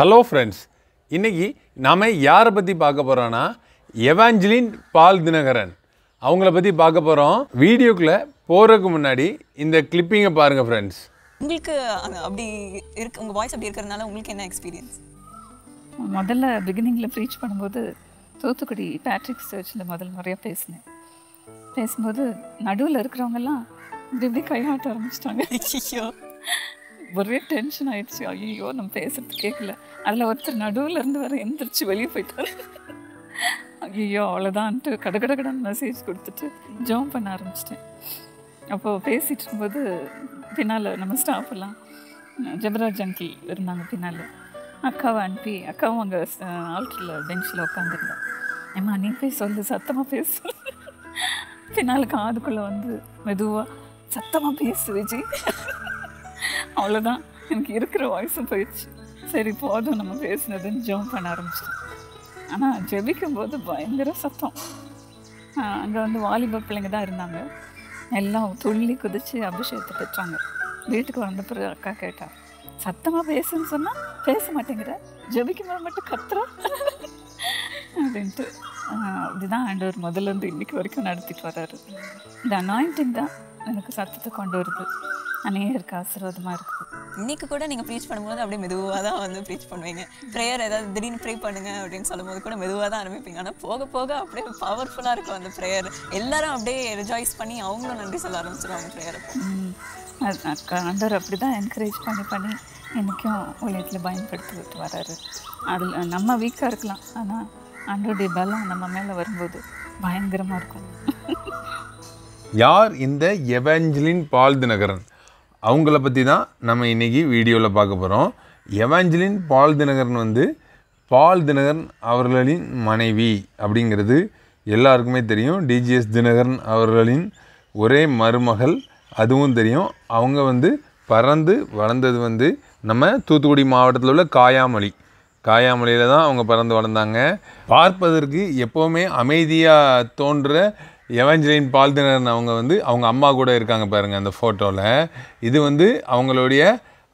Hello friends இன்னைக்கு நாம் யாரை பற்றி பார்க்க போகிறோன்னா எவாஞ்சலின் பால் தினகரன் அவங்கள பற்றி பார்க்க போகிறோம் வீடியோக்குள்ளே போகிறதுக்கு முன்னாடி இந்த கிளிப்பிங்கை பாருங்கள் ஃப்ரெண்ட்ஸ் உங்களுக்கு அப்படி இருக்கு உங்க வாய்ஸ் அப்படி இருக்கிறதுனால உங்களுக்கு என்ன எக்ஸ்பீரியன்ஸ் முதல்ல பிகினிங்கில் ப்ரீச் பண்ணும்போது தூத்துக்குடி பேட்ரிக் சர்ச்சில் முதல் முறையாக பேசினேன். பேசும்போது நடுவில் இருக்கிறவங்கெல்லாம் இப்படி இப்படி கையாட்ட ஆரம்பிச்சிட்டாங்க. ஐயோ ஒரே டென்ஷன் ஆயிடுச்சு. ஐயோ நம்ம பேசுறது கேட்கல அதில் ஒருத்தர் நடுவில் இருந்து வர எந்திரிச்சு வெளியே போயிட்டார். ஐயோ அவ்வளோதான்ட்டு கடகடகடன் மெசேஜ் கொடுத்துட்டு ஜோம் பண்ண ஆரம்பிச்சிட்டேன். அப்போது பேசிகிட்டு இருக்கும்போது பின்னால் நம்ம ஸ்டாஃபெல்லாம் ஜெபராஜ் அங்கிள் இருந்தாங்க பின்னால். அக்காவை அனுப்பி அக்காவும் அங்கே ஆல்டரில் பெஞ்சில் உட்காந்துருந்தேன் ஏம்மா நீ போய் சொல்லு சத்தமாக பேசு. பின்னால் காதுக்குள்ளே வந்து மெதுவாக சத்தமாக பேசு விஜய். அவ்வளோதான் எனக்கு இருக்கிற வாய்ஸும் போயிடுச்சு. சரி போதும். நம்ம பேசுனதுன்னு ஜோம் பண்ண ஆரம்பிச்சிட்டேன் ஆனால் ஜெபிக்கும் போது பயங்கர சத்தம். அங்கே வந்து வாலிப பிள்ளைங்க தான் இருந்தாங்க. எல்லாம் துள்ளி குதித்து அபிஷேகத்தை பெற்றாங்க. வீட்டுக்கு வந்த பிறகு அக்கா கேட்டா சத்தமாக பேசுன்னு சொன்னால் பேச மாட்டேங்கிற. ஜபிக்கும் போது மட்டும் கத்துறா? அப்படின்ட்டு. இதுதான் ஆண்டவர் முதல்ல இருந்து இன்னைக்கு வரைக்கும் நடத்திட்டு வர்றாரு. இந்த அனாயிண்டிங் தான். எனக்கு சத்தத்தை கொண்டு வருது. அநேகருக்கு ஆசீர்வாதமாக இருக்குது இன்னைக்கு கூட நீங்க ப்ரீச் பண்ணும்போது அப்படியே மெதுவாக தான் வந்து ப்ரீச் பண்ணுவீங்க. ப்ரேயர் ஏதாவது திடீர்னு ப்ரே பண்ணுங்க அப்படின்னு சொல்லும்போது கூட மெதுவாக தான் ஆரம்பிப்பீங்க ஆனால் போக போக அப்படியே பவர்ஃபுல்லாக இருக்கும் அந்த ப்ரேயர் எல்லாரும் அப்படியே ரிஜாய்ஸ் பண்ணி அவங்களும் நன்றி சொல்ல ஆரம்பிச்சிருவாங்க ப்ரேயர் ஆண்டவர் அப்படி தான் என்கரேஜ் பண்ணி பண்ணி எனக்கும் உலகத்தில் பயன்படுத்திக்கிட்டு வராரு. அதில் நம்ம வீக்காக இருக்கலாம். ஆனால் ஆண்டோடைய பலம் நம்ம மேலே வரும்போது பயங்கரமாக இருக்கும். யார் இந்த எவாஞ்சலின் பால் தினகரன்? அவங்கள பற்றி தான் நம்ம இன்றைக்கி வீடியோவில் பார்க்க போகிறோம் எவாஞ்சலின் பால் தினகரன் வந்து பால் தினகரன் அவர்களின் மனைவி அப்படிங்கிறது எல்லாருக்குமே தெரியும். டிஜிஎஸ் தினகரன் அவர்களின் ஒரே மருமகள் அதுவும் தெரியும். அவங்க வந்து பறந்து வளர்ந்தது வந்து நம்ம தூத்துக்குடி மாவட்டத்தில் உள்ள காயாமொழி. காயாமொழியில் தான் அவங்க பிறந்து வளர்ந்தாங்க. பார்ப்பதற்கு எப்போவுமே அமைதியாக தோன்ற எவஞ்சலின் பால்தினரன் அவங்க வந்து அவங்க அம்மா கூட இருக்காங்க பாருங்க அந்த ஃபோட்டோவில் இது வந்து அவங்களுடைய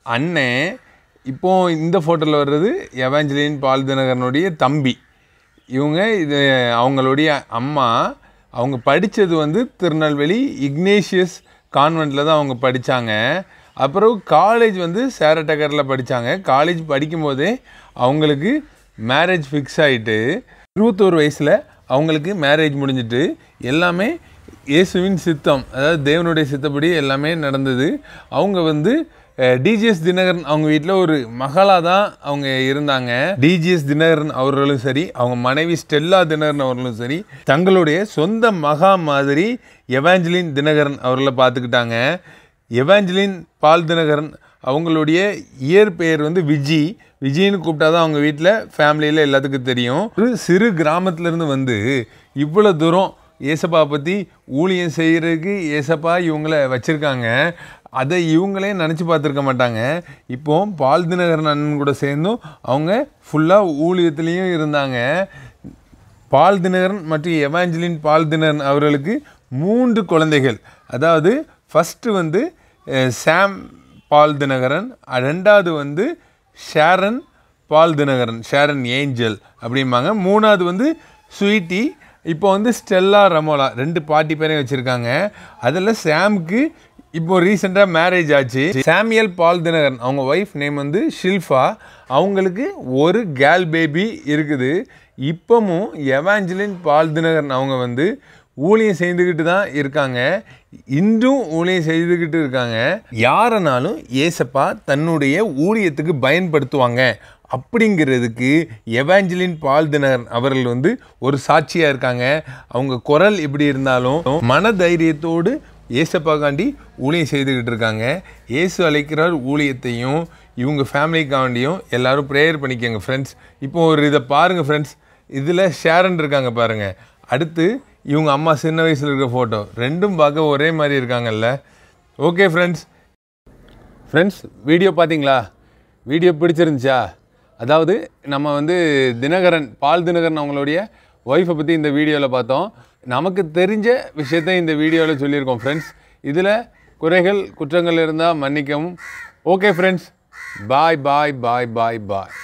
அண்ணன் இப்போ இந்த ஃபோட்டோவில் வர்றது எவாஞ்சலின் பால்தினகரனுடைய தம்பி. இவங்க இது அவங்களுடைய அம்மா. அவங்க படித்தது வந்து திருநெல்வேலி இக்னேஷியஸ் கான்வெண்ட்டில் தான் அவங்க படித்தாங்க அப்புறம் காலேஜ் வந்து சேரட்டகரில் படித்தாங்க காலேஜ் படிக்கும்போதே அவங்களுக்கு மேரேஜ் ஃபிக்ஸ் ஆகிட்டு இருபத்தோரு வயசில் அவங்களுக்கு மேரேஜ் முடிஞ்சிட்டு எல்லாமே இயேசுவின் சித்தம் அதாவது தேவனுடைய சித்தப்படி எல்லாமே நடந்தது. அவங்க வந்து டிஜிஎஸ் தினகரன் அவங்க வீட்டில் ஒரு மகளாக தான் அவங்க இருந்தாங்க. டிஜிஎஸ் தினகரன் அவர்களும் சரி அவங்க மனைவி ஸ்டெல்லா தினகரன் அவர்களும் சரி தங்களுடைய சொந்த மகா மாதிரி எவாஞ்சலின் தினகரன் அவர்களை பார்த்துக்கிட்டாங்க. எவாஞ்சலின் பால் தினகரன் அவங்களுடைய இயற்பெயர் வந்து விஜி. விஜின்னு கூப்பிட்டா தான் அவங்க வீட்டில் ஃபேமிலியில் எல்லாத்துக்கும் தெரியும். ஒரு சிறு கிராமத்துலேருந்து வந்து இவ்வளோ தூரம் ஏசப்பா பற்றி ஊழியம் செய்கிறதுக்கு ஏசப்பா இவங்கள வச்சுருக்காங்க. அதை இவங்களே நினச்சி பார்த்துருக்க மாட்டாங்க. இப்போ பால் தினகரன் அண்ணன் கூட சேர்ந்தும் அவங்க ஃபுல்லாக ஊழியத்துலேயும் இருந்தாங்க. பால் தினகரன் மற்றும் எவாஞ்சலின் பால் தினகரன் அவர்களுக்கு மூன்று குழந்தைகள். அதாவது ஃபஸ்ட்டு வந்து சாம் பால் தினகரன் ரெண்டாவது வந்து ஷேரன் பால் தினகரன் ஷேரன் ஏஞ்சல் அப்படிம்பாங்க. மூணாவது வந்து ஸ்வீட்டி இப்போ வந்து ஸ்டெல்லா ரமோலா ரெண்டு பாட்டி பேரையும் வச்சுருக்காங்க. அதில் சாம்க்கு இப்போ ரீசெண்டாக மேரேஜ் ஆச்சு. சாமியல் பால் தினகரன் அவங்க ஒய்ஃப் நேம் வந்து ஷில்ஃபா அவங்களுக்கு ஒரு கேல் பேபி இருக்குது. இப்போவும் எவாஞ்சலின் பால் தினகரன் அவங்க வந்து ஊழியம் செய்துக்கிட்டு தான் இருக்காங்க. இன்றும் ஊழியம் செய்துக்கிட்டு இருக்காங்க. யாரனாலும் ஏசப்பா தன்னுடைய ஊழியத்துக்கு பயன்படுத்துவாங்க. அப்படிங்கிறதுக்கு எவாஞ்சலின் பால்தினகன் அவர்கள் வந்து ஒரு சாட்சியாக இருக்காங்க. அவங்க குரல் எப்படி இருந்தாலும் மன தைரியத்தோடு ஏசப்பாக்காண்டி ஊழியம் செய்துக்கிட்டு இருக்காங்க. இயேசு அழைக்கிறார் ஊழியத்தையும் இவங்க ஃபேமிலிக்காண்டியும் எல்லாரும் ப்ரேயர் பண்ணிக்கோங்க ஃப்ரெண்ட்ஸ் இப்போ ஒரு இதை பாருங்கள் ஃப்ரெண்ட்ஸ் இதில் ஷேரன் இருக்காங்க பாருங்கள் அடுத்து இவங்க அம்மா சின்ன வயசில் இருக்க ஃபோட்டோ ரெண்டும் பார்க்க ஒரே மாதிரி இருக்காங்கல்ல. ஓகே ஃப்ரெண்ட்ஸ் ஃப்ரெண்ட்ஸ் வீடியோ பார்த்தீங்களா? வீடியோ பிடிச்சிருந்துச்சா? அதாவது நம்ம வந்து தினகரன் பால் தினகரன் அவங்களுடைய ஒய்ஃபை பற்றி இந்த வீடியோவில் பார்த்தோம். நமக்கு தெரிஞ்ச விஷயத்தை இந்த வீடியோவில் சொல்லியிருக்கோம் ஃப்ரெண்ட்ஸ் இதில் குறைகள் குற்றங்கள் இருந்தால் மன்னிக்கவும். ஓகே ஃப்ரெண்ட்ஸ் பாய் பாய் பாய் பாய் பாய்